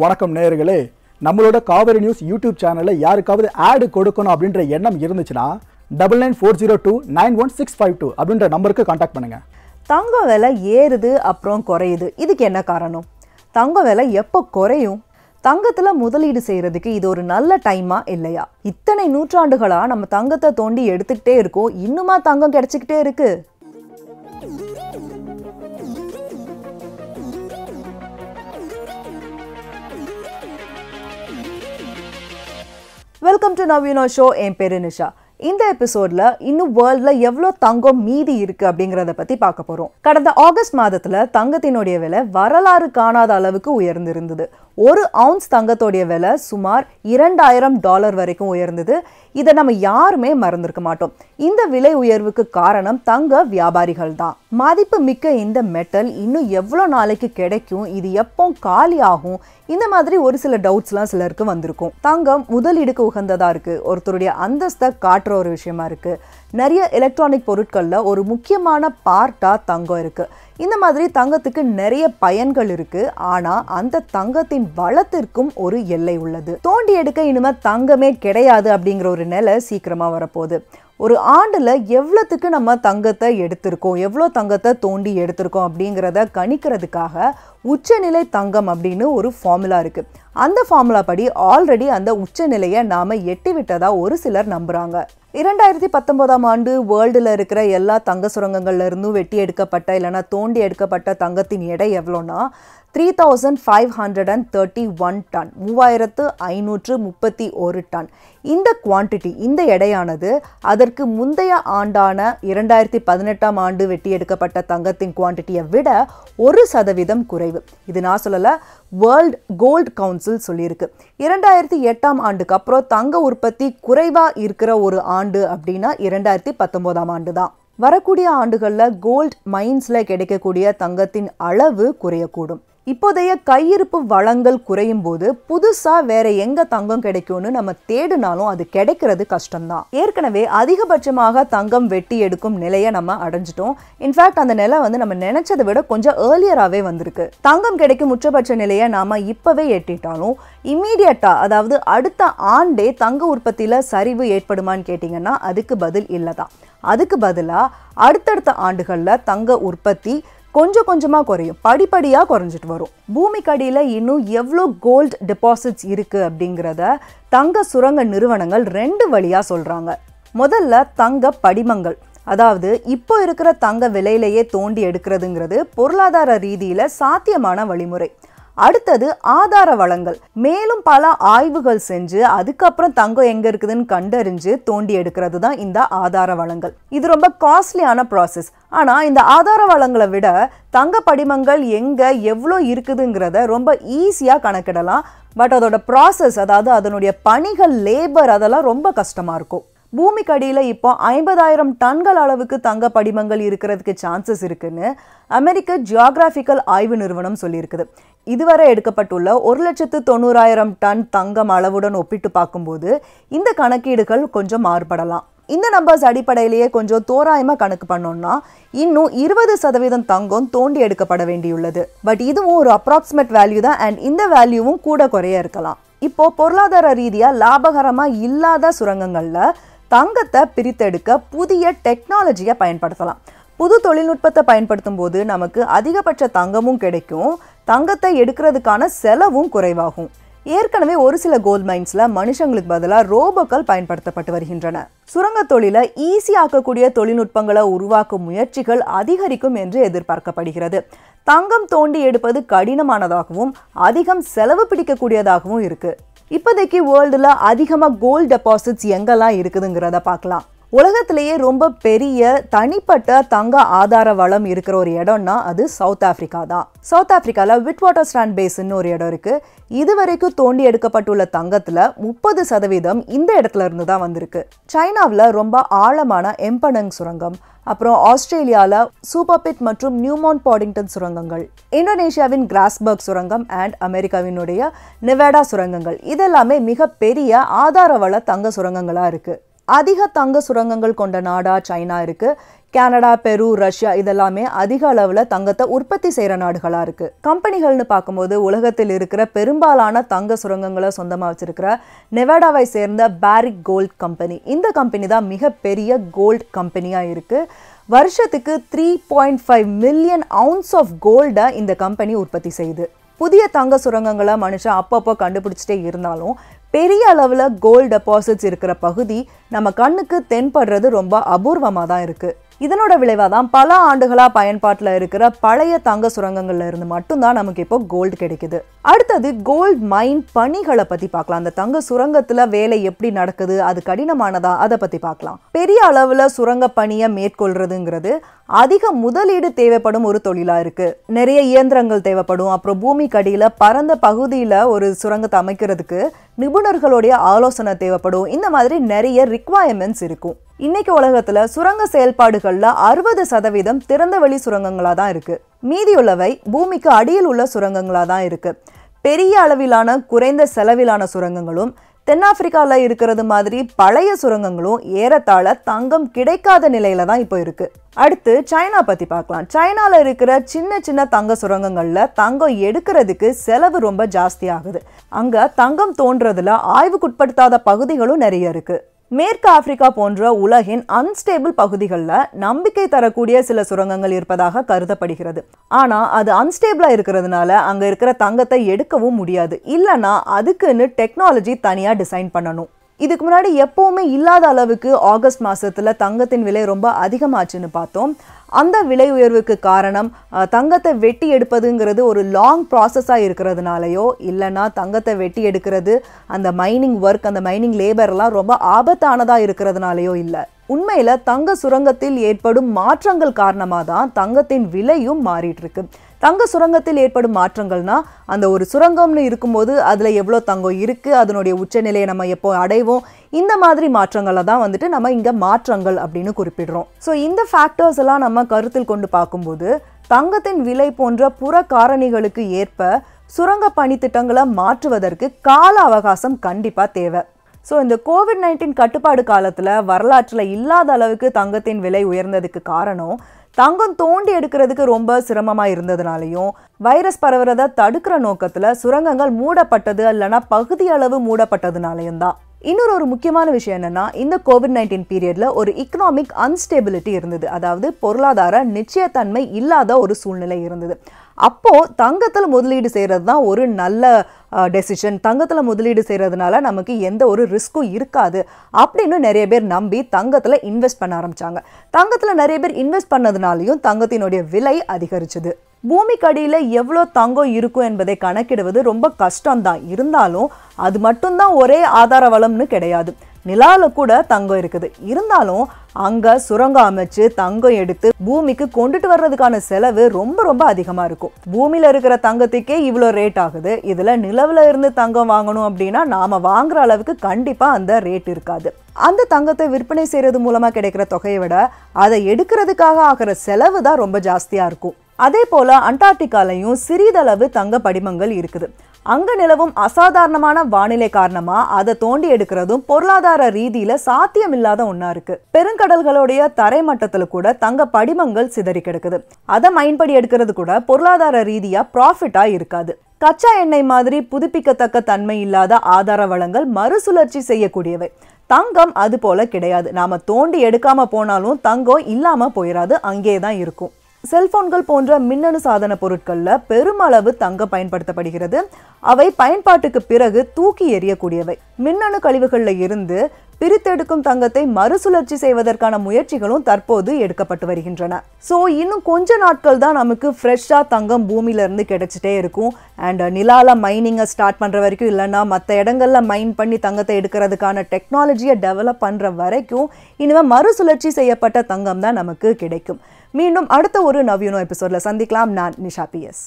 வணக்கம் நேயர்களே. நம்மளோட காவேரி நியூஸ் யூடியூப் சேனலில் யாருக்காவது ஆடு கொடுக்கணும் அப்படின்ற எண்ணம் இருந்துச்சுன்னா double nine four zero two nine one six five two அப்படின்ற நம்பருக்கு காண்டாக்ட் பண்ணுங்க. தங்கம் விலை ஏறுது அப்புறம் குறையுது. இதுக்கு என்ன காரணம்? தங்கம் விலை எப்போ குறையும்? தங்கத்தில் முதலீடு செய்கிறதுக்கு இது ஒரு நல்ல டைமா இல்லையா? இத்தனை நூற்றாண்டுகளாக நம்ம தங்கத்தை தோண்டி எடுத்துக்கிட்டே இருக்கோம். இன்னுமா தங்கம் கிடைச்சிக்கிட்டே இருக்குது வெல்கம் டு நவீனோ ஷோ என் பேரு நிஷா இந்த எபிசோட்ல இன்னும் வேர்ல்ட்ல எவ்வளோ தங்கம் மீதி இருக்கு அப்படிங்கறத பத்தி பார்க்க போறோம். கடந்த ஆகஸ்ட் மாதத்துல தங்கத்தினுடைய விலை வரலாறு காணாத அளவுக்கு உயர்ந்திருந்தது. ஒரு அவுன்ஸ் தங்கத்தோடைய விலை சுமார் இரண்டாயிரம் டாலர் வரைக்கும் உயர்ந்தது. இதை நம்ம யாருமே மறந்திருக்க மாட்டோம். இந்த விலை உயர்வுக்கு காரணம் தங்க வியாபாரிகள் தான். மதிப்பு மிக்க இந்த மெட்டல் இன்னும் எவ்வளோ நாளைக்கு கிடைக்கும் இது எப்போ காலி ஆகும் இந்த மாதிரி ஒரு சில டவுட்ஸ்லாம் சிலருக்கு வந்திருக்கும். தங்கம் முதலீடுக்கு உகந்ததா இருக்கு. ஒருத்தருடைய அந்தஸ்தை காட்டுற ஒரு விஷயமா இருக்கு. நிறைய எலக்ட்ரானிக் பொருட்கள்ல ஒரு முக்கியமான பார்ட்டா தங்கம் இருக்கு. இந்த மாதிரி தங்கத்துக்கு நிறைய பயன்கள் இருக்கு. ஆனா அந்த தங்கத்தின் வளத்திற்கும் ஒரு எல்லை உள்ளது. தோண்டி எடுக்க இனிமே தங்கமே கிடையாது அப்படிங்கிற ஒரு நிலை சீக்கிரமா வரப்போகுது. ஒரு ஆண்டுல எவ்வளோத்துக்கு நம்ம தங்கத்தை எடுத்திருக்கோம்? எவ்வளோ தங்கத்தை தோண்டி எடுத்திருக்கோம் அப்படிங்கிறத கணிக்கிறதுக்காக உச்சநிலை தங்கம் அப்படின்னு ஒரு ஃபார்முலா இருக்கு. அந்த ஃபார்முலா படி ஆல்ரெடி அந்த உச்சநிலையை நாம எட்டி விட்டதா ஒரு சிலர் நம்புறாங்க. இரண்டாயிரத்தி பத்தொன்பதாம் ஆண்டு வேர்ல்டில் இருக்கிற எல்லா தங்க சுரங்கங்கள்லேருந்தும் வெட்டி எடுக்கப்பட்ட இல்லைன்னா தோண்டி எடுக்கப்பட்ட தங்கத்தின் எடை எவ்வளோன்னா three thousand five hundred and thirty one ton மூவாயிரத்து ஐநூற்று முப்பத்தி ஒரு டன். இந்த குவான்டிட்டி இந்த எடையானது அதற்கு முந்தைய ஆண்டான இரண்டாயிரத்தி பதினெட்டாம் ஆண்டு வெட்டி எடுக்கப்பட்ட தங்கத்தின் குவான்டிட்டியை விட ஒரு சதவீதம் குறைவு. இது நான் சொல்லலை வேர்ல்ட் கோல்ட் கவுன்சில் சொல்லியிருக்கு. இரண்டாயிரத்தி எட்டாம் ஆண்டுக்கு அப்புறம் தங்க உற்பத்தி குறைவாக இருக்கிற ஒரு ஆண்டு அப்படின்னா இரண்டாயிரத்தி பத்தொம்போதாம் ஆண்டு தான் வரக்கூடிய ஆண்டுகளில் கோல்ட் மைன்ஸில் கிடைக்கக்கூடிய தங்கத்தின் அளவு குறையக்கூடும். இப்போதைய கையிருப்பு வளங்கள் குறையும் போது புதுசா வேற எங்க தங்கம் கிடைக்கும்னு நம்ம தேடினாலும் அது கிடைக்கிறது கஷ்டம்தான். ஏற்கனவே அதிகபட்சமாக தங்கம் வெட்டி எடுக்கும் நிலையை நம்ம அடைஞ்சிட்டோம். இன்ஃபேக்ட் அந்த நிலை வந்து நம்ம நினைச்சதை விட கொஞ்சம் ஏர்லியராகவே வந்திருக்கு. தங்கம் கிடைக்கும் உச்சபட்ச நிலையை நாம இப்பவே எட்டிட்டாலும் இம்மீடியட்டா அதாவது அடுத்த ஆண்டே தங்க உற்பத்தியில சரிவு ஏற்படுமான்னு கேட்டிங்கன்னா அதுக்கு பதில் இல்லை தான் அதுக்கு பதிலாக அடுத்தடுத்த ஆண்டுகளில் தங்க உற்பத்தி கொஞ்சம் கொஞ்சமாக குறையும். படிப்படியாக குறைஞ்சிட்டு வரும். பூமிக்கடியில் இன்னும் எவ்வளோ கோல்ட் டெபாசிட்ஸ் இருக்குது அப்படிங்கிறத தங்க சுரங்க நிறுவனங்கள் ரெண்டு வழியாக சொல்கிறாங்க முதல்ல தங்க படிமங்கள். அதாவது இப்போ இருக்கிற தங்க விலையிலேயே தோண்டி எடுக்கிறதுங்கிறது பொருளாதார ரீதியில் சாத்தியமான வழிமுறை. அடுத்தது ஆதார வளங்கள். மேலும் பல ஆய்வுகள் செஞ்சு அதுக்கப்புறம் தங்கம் எங்க இருக்குதுன்னு கண்டறிஞ்சு தோண்டி எடுக்கிறது தான் இந்த ஆதார வளங்கள். இது ரொம்ப காஸ்ட்லியான ப்ராசஸ் ஆனால் இந்த ஆதார வளங்களை விட தங்க படிமங்கள் எங்கே எவ்வளோ இருக்குதுங்கிறத ரொம்ப ஈஸியாக கணக்கிடலாம். பட் அதோட ப்ராசஸ் அதாவது அதனுடைய பணிகள் லேபர் அதெல்லாம் ரொம்ப கஷ்டமாக இருக்கும். பூமிக்கடியில் இப்போ ஐம்பதாயிரம் டன்கள் அளவுக்கு தங்க படிமங்கள் இருக்கிறதுக்கு சான்சஸ் இருக்குன்னு அமெரிக்க ஜியாகிராஃபிக்கல் ஆய்வு நிறுவனம் சொல்லியிருக்குது. இதுவரை எடுக்கப்பட்டுள்ள ஒரு லட்சத்து தொண்ணூறாயிரம் டன் தங்கம் அளவுடன் ஒப்பிட்டு பார்க்கும்போது இந்த கணக்கீடுகள் கொஞ்சம் மாறுபடலாம். இந்த நம்பர்ஸ் அடிப்படையிலேயே கொஞ்சம் தோராயமாக கணக்கு பண்ணோம்னா இன்னும் இருபது சதவீதம் தங்கம் தோண்டி எடுக்கப்பட வேண்டியுள்ளது. பட் இதுவும் ஒரு அப்ராக்சிமேட் வேல்யூ தான் அண்ட் இந்த வேல்யூவும் கூட குறைய இருக்கலாம். இப்போ பொருளாதார ரீதியாக லாபகரமாக இல்லாத சுரங்கங்களில் தங்கத்தை பிரித்தெடுக்க புதிய டெக்னாலஜியை பயன்படுத்தலாம். புது தொழில்நுட்பத்தை பயன்படுத்தும் போது நமக்கு அதிகபட்ச தங்கமும் கிடைக்கும். தங்கத்தை எடுக்கிறதுக்கான செலவும் குறைவாகும். ஏற்கனவே ஒரு சில கோல்ட் மைன்ஸ்ல மனுஷங்களுக்கு பதிலாக ரோபோக்கள் பயன்படுத்தப்பட்டு வருகின்றன. சுரங்க தொழிலை ஈஸியாக்கக்கூடிய தொழில்நுட்பங்களை உருவாக்கும் முயற்சிகள் அதிகரிக்கும் என்று எதிர்பார்க்கப்படுகிறது. தங்கம் தோண்டி எடுப்பது கடினமானதாகவும் அதிகம் செலவு பிடிக்கக்கூடியதாகவும் இருக்கு. இப்போதைக்கு வேர்ல்டில் அதிகமாக கோல்ட் டெபாசிட்ஸ் எங்கெல்லாம் இருக்குதுங்கிறத பார்க்கலாம். உலகத்திலேயே ரொம்ப பெரிய தனிப்பட்ட தங்க ஆதார வளம் இருக்கிற ஒரு இடம்னா அது சவுத் ஆப்பிரிக்கா தான். சவுத் ஆஃப்ரிக்காவில் விட் வாட்டர் ஸ்டாண்ட் பேஸ்ன்னு ஒரு இடம் இருக்கு. இது வரைக்கும் தோண்டி எடுக்கப்பட்டுள்ள தங்கத்துல முப்பது சதவீதம் இந்த இடத்துல இருந்து தான் வந்திருக்கு. சைனாவில் ரொம்ப ஆழமான எம்பனங் சுரங்கம் அப்புறம் ஆஸ்திரேலியாவில் சூப்பர்பிட் மற்றும் நியூமான் பாடிங்டன் சுரங்கங்கள் இந்தோனேஷியாவின் கிராஸ்பர்க் சுரங்கம் அண்ட் அமெரிக்காவினுடைய நெவேடா சுரங்கங்கள் இதெல்லாமே மிகப்பெரிய ஆதார வள தங்க சுரங்கங்களாக இருக்குது அதிக தங்க சுரங்கங்கள் கொண்ட நாடா சைனா இருக்கு. கனடா பெரு ரஷ்யா இதெல்லாமே அதிக அளவில் தங்கத்தை உற்பத்தி செய்கிற நாடுகளாக இருக்குது கம்பெனிகள்னு பார்க்கும்போது உலகத்தில் இருக்கிற பெரும்பாலான தங்க சுரங்கங்களை சொந்தமாக வச்சிருக்கிற நெவாடாவை சேர்ந்த பேரிக் கோல்ட் கம்பெனி இந்த கம்பெனி தான் மிகப்பெரிய கோல்ட் கம்பெனியாக இருக்குது வருஷத்துக்கு three point five million ounce of கோல்டை இந்த கம்பெனி உற்பத்தி செய்யுது புதிய தங்க சுரங்கங்களை மனுஷன் அப்பப்போ கண்டுபிடிச்சிட்டே இருந்தாலும் பெரிய அளவில் கோல்ட் டெபாசிட்ஸ் இருக்கிற பகுதி நம்ம கண்ணுக்கு தென்படுறது ரொம்ப அபூர்வமாக தான் இருக்குது இதனோட விளைவாக தான் பல ஆண்டுகளாக பயன்பாட்டில் இருக்கிற பழைய தங்க சுரங்கங்கள்ல இருந்து மட்டும்தான் நமக்கு இப்போ கோல்டு கிடைக்குது. அடுத்தது கோல்ட் மைன் பணிகளை பற்றி பார்க்கலாம். அந்த தங்க சுரங்கத்தில் வேலை எப்படி நடக்குது அது கடினமானதா அதை பற்றி பார்க்கலாம். பெரிய அளவில் சுரங்க பணியை மேற்கொள்றதுங்கிறது அதிக முதலீடு தேவைப்படும் ஒரு தொழிலாக இருக்கு. நிறைய இயந்திரங்கள் தேவைப்படும். அப்புறம் பூமிக்கு அடியில் பரந்த பகுதியில் ஒரு சுரங்கத்தை அமைக்கிறதுக்கு நிபுணர்களுடைய ஆலோசனை தேவைப்படும். இந்த மாதிரி நிறைய ரிக்வயர்மெண்ட்ஸ் இருக்கும். இன்னைக்கு உலகத்துல சுரங்க செயல்பாடுகள்ல அறுபது சதவீதம் திறந்த சுரங்கங்களாக சுரங்கங்களா தான் இருக்கு. மீதியுள்ளவை பூமிக்கு அடியில் உள்ள சுரங்கங்களா தான் இருக்கு. பெரிய அளவிலான குறைந்த செலவிலான சுரங்கங்களும் தென்னாப்பிரிக்காவில் இருக்கிறது மாதிரி பழைய சுரங்கங்களும் ஏறத்தாழ தங்கம் கிடைக்காத நிலையில தான் இப்போ இருக்கு. அடுத்து சைனா பத்தி பார்க்கலாம். சைனால இருக்கிற சின்ன சின்ன தங்க சுரங்கங்கள்ல தங்கம் எடுக்கிறதுக்கு செலவு ரொம்ப ஜாஸ்தி ஆகுது. அங்க தங்கம் தோன்றதுல ஆய்வுக்குட்படுத்தாத பகுதிகளும் நிறைய இருக்கு. மேற்கு ஆப்பிரிக்கா போன்ற உலகின் அன்ஸ்டேபிள் பகுதிகளில் நம்பிக்கை தரக்கூடிய சில சுரங்கங்கள் இருப்பதாக கருதப்படுகிறது. ஆனால் அது அன்ஸ்டேபிளாக இருக்கிறதுனால அங்கே இருக்கிற தங்கத்தை எடுக்கவும் முடியாது. இல்லைன்னா அதுக்குன்னு டெக்னாலஜி தனியாக டிசைன் பண்ணணும். இதுக்கு முன்னாடி எப்போவுமே இல்லாத அளவுக்கு ஆகஸ்ட் மாதத்தில் தங்கத்தின் விலை ரொம்ப அதிகமாச்சுன்னு பார்த்தோம். அந்த விலை உயர்வுக்கு காரணம் தங்கத்தை வெட்டி எடுப்பதுங்கிறது ஒரு லாங் ப்ராசஸாக இருக்கிறதுனாலையோ இல்லைன்னா தங்கத்தை வெட்டி எடுக்கிறது அந்த மைனிங் ஒர்க் அந்த மைனிங் லேபர்லாம் ரொம்ப ஆபத்தானதாக இருக்கிறதுனாலையோ இல்லை. உண்மையில் தங்க சுரங்கத்தில் ஏற்படும் மாற்றங்கள் காரணமாக தான் தங்கத்தின் விலையும் மாறிட்டு இருக்கு. தங்க சுரங்கத்தில் ஏற்படும் மாற்றங்கள்னா அந்த ஒரு சுரங்கம்னு இருக்கும்போது அதில் எவ்வளோ தங்கம் இருக்குது அதனுடைய உச்சநிலையை நம்ம எப்போ அடைவோம் இந்த மாதிரி மாற்றங்களை தான் வந்துட்டு நம்ம இங்கே மாற்றங்கள் அப்படின்னு குறிப்பிடுறோம். ஸோ இந்த ஃபேக்டர்ஸ் எல்லாம் நம்ம கருத்தில் கொண்டு பார்க்கும்போது தங்கத்தின் விலை போன்ற புற காரணிகளுக்கு ஏற்ப சுரங்க பணித்திட்டங்களை மாற்றுவதற்கு கால அவகாசம் கண்டிப்பாக தேவை. ஸோ இந்த கோவிட் நைன்டீன் கட்டுப்பாடு காலத்தில் வரலாற்றில் இல்லாத அளவுக்கு தங்கத்தின் விலை உயர்ந்ததுக்கு காரணம் தங்கம் தோண்டி எடுக்கிறதுக்கு ரொம்ப சிரமமாக இருந்ததுனாலையும் வைரஸ் பரவுறதை தடுக்கிற நோக்கத்தில் சுரங்கங்கள் மூடப்பட்டது இல்லைன்னா பகுதி அளவு மூடப்பட்டதுனாலையும் தான். இன்னொரு ஒரு முக்கியமான விஷயம் என்னன்னா இந்த கோவிட் நைன்டீன் பீரியட்ல ஒரு இக்கனாமிக் அன்ஸ்டேபிலிட்டி இருந்தது. அதாவது பொருளாதார நிச்சயத்தன்மை இல்லாத ஒரு சூழ்நிலை இருந்தது. அப்போ தங்கத்தில் முதலீடு செய்கிறது தான் ஒரு நல்ல டெசிஷன் தங்கத்தில் முதலீடு செய்கிறதுனால நமக்கு எந்த ஒரு ரிஸ்க்கும் இருக்காது அப்படின்னு நிறைய பேர் நம்பி தங்கத்தில் இன்வெஸ்ட் பண்ண ஆரம்பித்தாங்க தங்கத்தில் நிறைய பேர் இன்வெஸ்ட் பண்ணதுனாலையும் தங்கத்தினுடைய விலை அதிகரிச்சது. பூமிக்கு அடியில் எவ்வளோ தங்கம் இருக்கும் என்பதை கணக்கிடுவது ரொம்ப கஷ்டம்தான். இருந்தாலும் அது மட்டும்தான் ஒரே ஆதார வளம்னு கிடையாது. நிலாவில் கூட தங்கம் இருக்குது. இருந்தாலும் அங்கே சுரங்கம் அமைச்சு தங்கம் எடுத்து பூமிக்கு கொண்டுட்டு வர்றதுக்கான செலவு ரொம்ப ரொம்ப அதிகமாக இருக்கும். பூமியில் இருக்கிற தங்கத்துக்கே இவ்வளோ ரேட் ஆகுது. இதில் நிலவில் இருந்து தங்கம் வாங்கணும் அப்படின்னா நாம் வாங்குற அளவுக்கு கண்டிப்பாக அந்த ரேட் இருக்காது. அந்த தங்கத்தை விற்பனை செய்கிறது மூலமாக கிடைக்கிற தொகையை விட அதை எடுக்கிறதுக்காக ஆகிற செலவு தான் ரொம்ப ஜாஸ்தியாக இருக்கும். அதே போல அண்டார்டிகாலையும் சிறிதளவு தங்க படிமங்கள் இருக்குது. அங்க நிலவும் அசாதாரணமான வானிலை காரணமா அதை தோண்டி எடுக்கிறதும் பொருளாதார ரீதியில சாத்தியமில்லாத ஒன்றா இருக்கு. பெருங்கடல்களுடைய தரைமட்டத்துல கூட தங்க படிமங்கள் சிதறி கிடக்குது. அதை மைன்படி எடுக்கிறது கூட பொருளாதார ரீதியா ப்ராஃபிட்டா இருக்காது. கச்சா எண்ணெய் மாதிரி புதுப்பிக்கத்தக்க தன்மை இல்லாத ஆதார வளங்கள் மறுசுழற்சி செய்யக்கூடியவை. தங்கம் அது போல கிடையாது. நாம தோண்டி எடுக்காம போனாலும் தங்கம் இல்லாம போயிடாது அங்கே தான் இருக்கும். செல்போன்கள் போன்ற மின்னணு சாதன பொருட்களில் பெருமளவு தங்கம் பயன்படுத்தப்படுகிறது. அவை பயன்பாட்டுக்கு பிறகு தூக்கி எறியக்கூடியவை. மின்னணு கழிவுகளில் இருந்து பிரித்தெடுக்கும் தங்கத்தை மறுசுழற்சி செய்வதற்கான முயற்சிகளும் தற்போது எடுக்கப்பட்டு வருகின்றன. ஸோ இன்னும் கொஞ்ச நாட்கள் தான் நமக்கு ஃப்ரெஷ்ஷாக தங்கம் பூமியில இருந்து கிடைச்சிட்டே இருக்கும். அண்ட் நிலால மைனிங்கை ஸ்டார்ட் பண்ணுற வரைக்கும் இல்லைன்னா மற்ற இடங்கள்ல மைன் பண்ணி தங்கத்தை எடுக்கிறதுக்கான டெக்னாலஜியை டெவலப் பண்ணுற வரைக்கும் இனிமேல் மறுசுழற்சி செய்யப்பட்ட தங்கம் தான் நமக்கு கிடைக்கும். மீண்டும் அடுத்த ஒரு நவீனோ எபிசோட்ல சந்திக்கலாம். நான் நிஷா பிஎஸ்